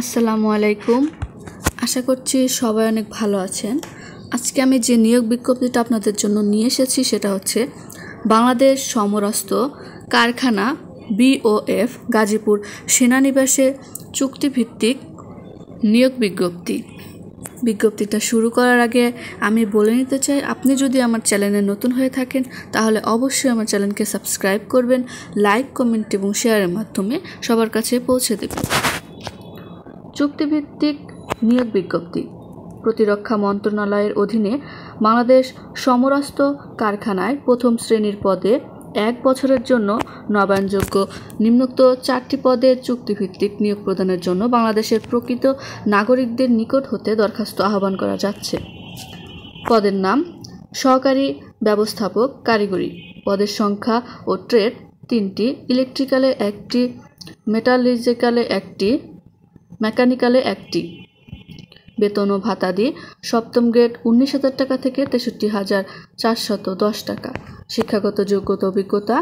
আসসালামু আলাইকুম। আশা করছি সবাই অনেক ভালো আছেন। আজকে আমি যে নিয়োগ বিজ্ঞপ্তিটা আপনাদের জন্য নিয়ে এসেছি সেটা হচ্ছে বাংলাদেশ সমরাস্ত কারখানা বিওএফ গাজীপুর সেনানিবাসে চুক্তিভিত্তিক নিয়োগ বিজ্ঞপ্তি। বিজ্ঞপ্তিটা শুরু করার আগে আমি বলে নিতে চাই, আপনি যদি আমার চ্যানেলে নতুন হয়ে থাকেন, তাহলে অবশ্যই আমার চ্যানেলকে সাবস্ক্রাইব করবেন, লাইক, কমেন্ট এবং শেয়ারের মাধ্যমে সবার কাছে পৌঁছে দেবেন। চুক্তিভিত্তিক নিয়োগ বিজ্ঞপ্তি। প্রতিরক্ষা মন্ত্রণালয়ের অধীনে বাংলাদেশ সমরাস্ত কারখানায় প্রথম শ্রেণির পদে এক বছরের জন্য নবায়নযোগ্য নিম্নোক্ত চারটি পদে চুক্তিভিত্তিক নিয়োগ প্রদানের জন্য বাংলাদেশের প্রকৃত নাগরিকদের নিকট হতে দরখাস্ত আহ্বান করা যাচ্ছে। পদের নাম, সহকারী ব্যবস্থাপক কারিগরি। পদের সংখ্যা ও ট্রেড তিনটি, ইলেকট্রিক্যালে একটি, মেটালিজিক্যালে একটি মেকানিক্যালে একটি। বেতন ও ভাতাদি সপ্তম গ্রেড উনিশ হাজার টাকা থেকে তেষট্টি হাজার চারশত দশ টাকা। শিক্ষাগত যোগ্যতা, অভিজ্ঞতা,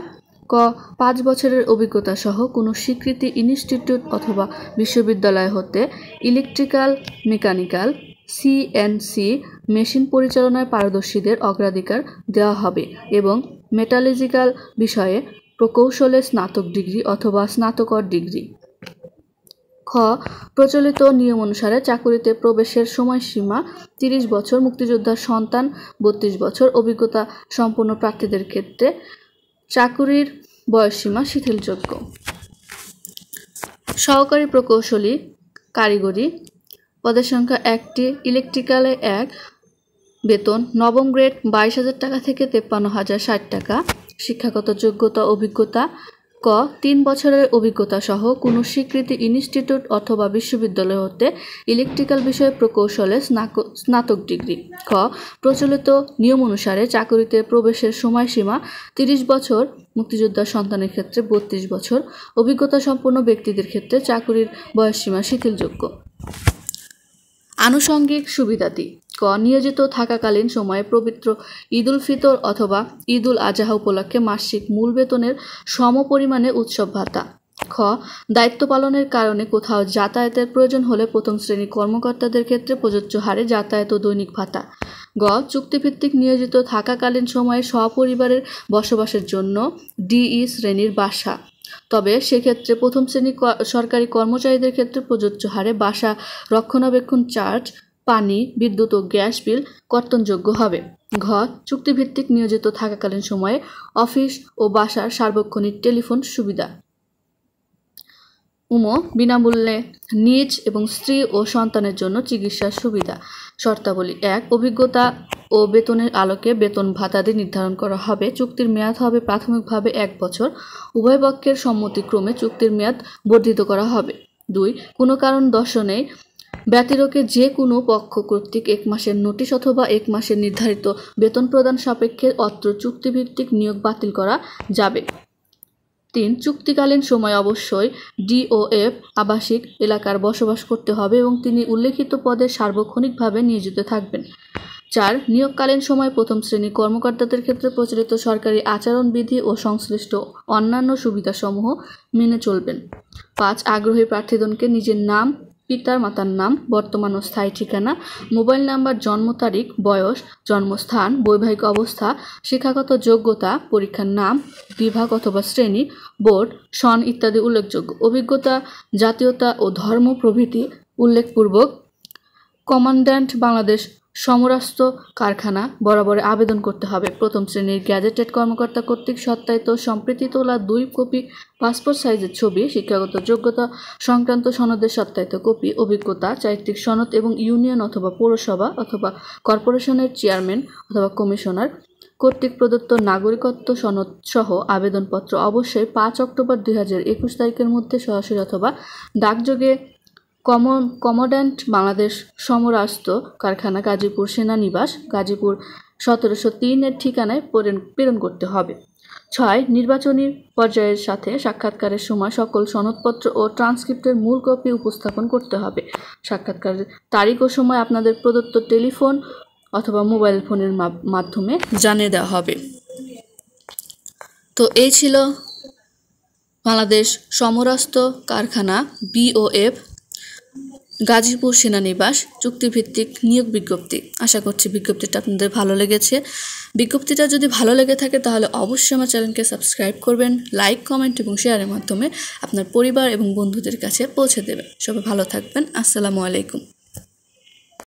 ক, পাঁচ বছরের অভিজ্ঞতা সহ কোনো স্বীকৃতি ইনস্টিটিউট অথবা বিশ্ববিদ্যালয় হতে ইলেকট্রিক্যাল, মেকানিক্যাল সিএনসি মেশিন পরিচালনায় পারদর্শীদের অগ্রাধিকার দেওয়া হবে এবং মেটালজিক্যাল বিষয়ে প্রকৌশলে স্নাতক ডিগ্রি অথবা স্নাতকর ডিগ্রি। খ প্রচলিত নিয়ম অনুসারে চাকুরিতে প্রবেশের সময়সীমা তিরিশ বছর মুক্তিযোদ্ধার সন্তান বত্রিশ বছর, অভিজ্ঞতা সম্পন্ন প্রার্থীদের ক্ষেত্রে চাকুরির বয়সসীমা শিথিলযোগ্য। সহকারী প্রকৌশলী কারিগরি, পদের সংখ্যা একটি, ইলেকট্রিক্যালে এক, বেতন নবম গ্রেড বাইশ হাজার টাকা থেকে তেপ্পান্ন হাজার ষাট টাকা, শিক্ষাগত যোগ্যতা, অভিজ্ঞতা ক, তিন বছরের অভিজ্ঞতা সহ কোনো স্বীকৃতি ইনস্টিটিউট অথবা বিশ্ববিদ্যালয় হতে ইলেকট্রিক্যাল বিষয়ে প্রকৌশলে স্নাতক ডিগ্রি। খ, প্রচলিত নিয়ম অনুসারে চাকরিতে প্রবেশের সময়সীমা তিরিশ বছর মুক্তিযোদ্ধার সন্তানের ক্ষেত্রে বত্রিশ বছর অভিজ্ঞতা সম্পন্ন ব্যক্তিদের ক্ষেত্রে চাকুরির বয়সসীমা শিথিলযোগ্য। আনুষঙ্গিক সুবিধাদি। ক, নিয়োজিত থাকাকালীন সময়ে পবিত্র ঈদুল ফিতর অথবা ঈদুল আজহা উপলক্ষে মাসিক মূল বেতনের সমপরিমাণে উৎসব ভাতা। খ, দায়িত্ব পালনের কারণে কোথাও যাতায়াতের প্রয়োজন হলে প্রথম শ্রেণির কর্মকর্তাদের ক্ষেত্রে প্রযোজ্য হারে যাতায়াত ও দৈনিক ভাতা। গ, চুক্তিভিত্তিক নিয়োজিত থাকাকালীন সময়ে সপরিবারের বসবাসের জন্য ডিই শ্রেণির বাসা। তবে সেক্ষেত্রে প্রথম শ্রেণি সরকারি কর্মচারীদের ক্ষেত্রে প্রযোজ্য হারে বাসা রক্ষণাবেক্ষণ চার্জ পানি, বিদ্যুৎ ও গ্যাস বিল কর্তনযোগ্য হবে। ঘ, চুক্তিভিত্তিক নিয়োজিত থাকাকালীন সময়ে অফিস ও বাসার সার্বক্ষণিক টেলিফোন সুবিধা। উমো, বিনামূল্যে নিজ এবং স্ত্রী ও সন্তানের জন্য চিকিৎসার সুবিধা। শর্তাবলী এক, অভিজ্ঞতা ও বেতনের আলোকে বেতন ভাতাদি নির্ধারণ করা হবে। চুক্তির মেয়াদ হবে প্রাথমিকভাবে এক বছর। উভয় পক্ষের সম্মতিক্রমে চুক্তির মেয়াদ বর্ধিত করা হবে। দুই, কোনো কারণ দর্শনে ব্যতিরকে যে কোনো পক্ষ কর্তৃক এক মাসের নোটিশ অথবা এক মাসের নির্ধারিত বেতন প্রদান সাপেক্ষে অত্র চুক্তিভিত্তিক নিয়োগ বাতিল করা যাবে। তিন, চুক্তিকালীন সময় অবশ্যই ডিওএফ আবাসিক এলাকার বসবাস করতে হবে এবং তিনি উল্লেখিত পদে সার্বক্ষণিকভাবে নিয়োজিত থাকবেন। চার, নিয়োগকালীন সময় প্রথম শ্রেণির কর্মকর্তাদের ক্ষেত্রে প্রচলিত সরকারি আচরণবিধি ও সংশ্লিষ্ট অন্যান্য সুবিধাসমূহ মেনে চলবেন। পাঁচ, আগ্রহী প্রার্থীগণকে নিজের নাম পিতার মাতার নাম, বর্তমান ও স্থায়ী ঠিকানা, মোবাইল নাম্বার, জন্ম তারিখ, বয়স, জন্মস্থান, বৈবাহিক অবস্থা, শিক্ষাগত যোগ্যতা, পরীক্ষার নাম, বিভাগ অথবা শ্রেণি, বোর্ড, সন ইত্যাদি উল্লেখযোগ্য। অভিজ্ঞতা, জাতীয়তা ও ধর্ম প্রভৃতি উল্লেখপূর্বক। কমান্ড্যান্ট বাংলাদেশ সমরাস্ত কারখানা বরাবরে আবেদন করতে হবে। প্রথম শ্রেণির গ্যাজেটেড কর্মকর্তা কর্তৃক সত্যায়িত সম্প্রীতি তোলা দুই কপি পাসপোর্ট সাইজের ছবি, শিক্ষাগত যোগ্যতা সংক্রান্ত সনদের সত্যায়িত কপি, অভিজ্ঞতা, চারিত্রিক সনদ এবং ইউনিয়ন অথবা পৌরসভা অথবা কর্পোরেশনের চেয়ারম্যান অথবা কমিশনার কর্তৃক প্রদত্ত নাগরিকত্ব সনদ সহ আবেদনপত্র অবশ্যই পাঁচ অক্টোবর দুই হাজার একুশ তারিখের মধ্যে সরাসরি অথবা ডাকযোগে কমোড্যান্ট বাংলাদেশ সমরাস্ত কারখানা গাজীপুর সেনানিবাস, গাজীপুর সতেরোশো তিনের ঠিকানায় প্রেরণ করতে হবে। ছয়, নির্বাচনী পর্যায়ের সাথে সাক্ষাৎকারের সময় সকল সনদপত্র ও ট্রান্সক্রিপ্টের মূল কপি উপস্থাপন করতে হবে। সাক্ষাৎকারের তারিখ ও সময় আপনাদের প্রদত্ত টেলিফোন অথবা মোবাইল ফোনের মাধ্যমে জানিয়ে দেওয়া হবে। তো এই ছিল বাংলাদেশ সমরাস্ত কারখানা বিওএফ গাজীপুর সেনানিবাস চুক্তিভিত্তিক নিয়োগ বিজ্ঞপ্তি। আশা করছি বিজ্ঞপ্তিটা আপনাদের ভালো লেগেছে। বিজ্ঞপ্তিটা যদি ভালো লেগে থাকে তাহলে অবশ্যই আমার চ্যানেলকে সাবস্ক্রাইব করবেন, লাইক, কমেন্ট এবং শেয়ারের মাধ্যমে আপনার পরিবার এবং বন্ধুদের কাছে পৌঁছে দেবেন। সবাই ভালো থাকবেন। আসসালামু আলাইকুম।